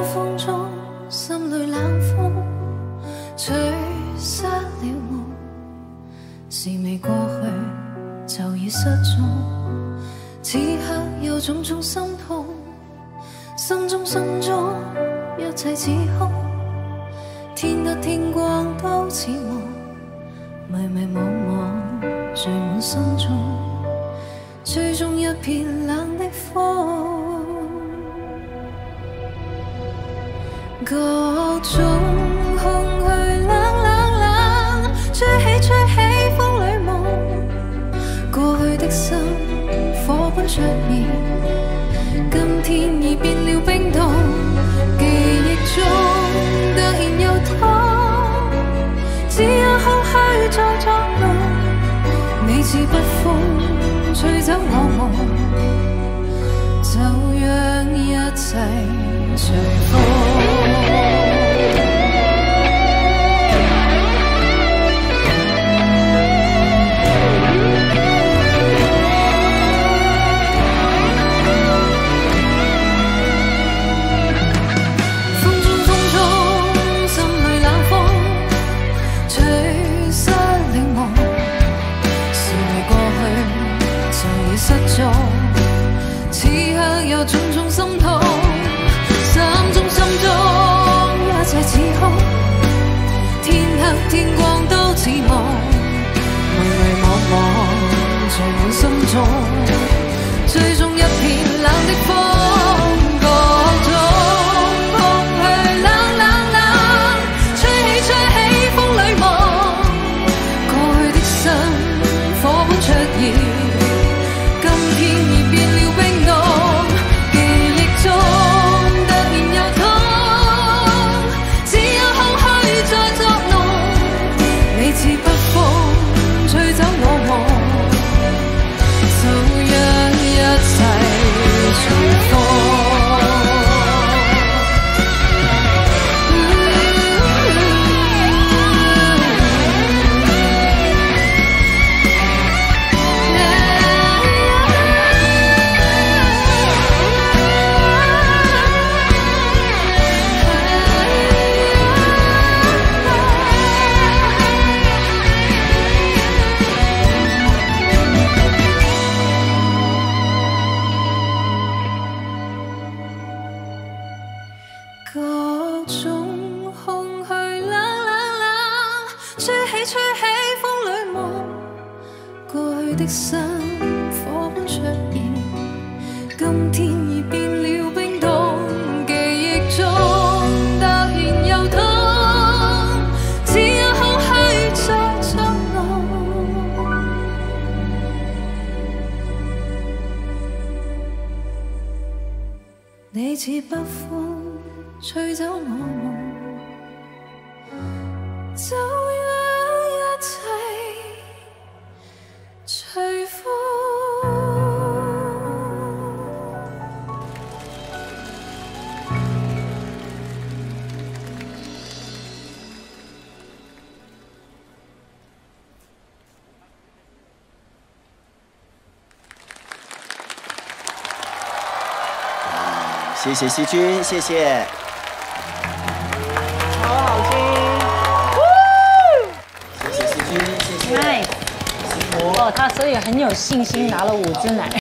风中，心里冷风吹失了梦，是未过去就已失踪。此刻有种种心痛，心中心中一切似空，天得天光都似梦，迷迷惘惘聚满心中，追踪一片冷的风。各种空虚，冷冷冷，吹起吹起风里梦。过去的心火般灼热，今天已变了冰冻。记忆中突然又痛，只有空虚在作弄。你似北风，吹走我梦，就让一切随风。不再此刻有种种心痛，心中心中一切似空，天黑天光都似梦，迷迷惘惘，藏满心中，追踪一片冷的风。吹起风里梦，过去的心火般灼热，今天已变了冰冻，记忆中突然又痛，只有空虚在窗内。你似北风，吹走我梦。谢谢希君，谢谢，好好听，谢谢希君，谢谢奈，哦，他所以很有信心拿了五支奶。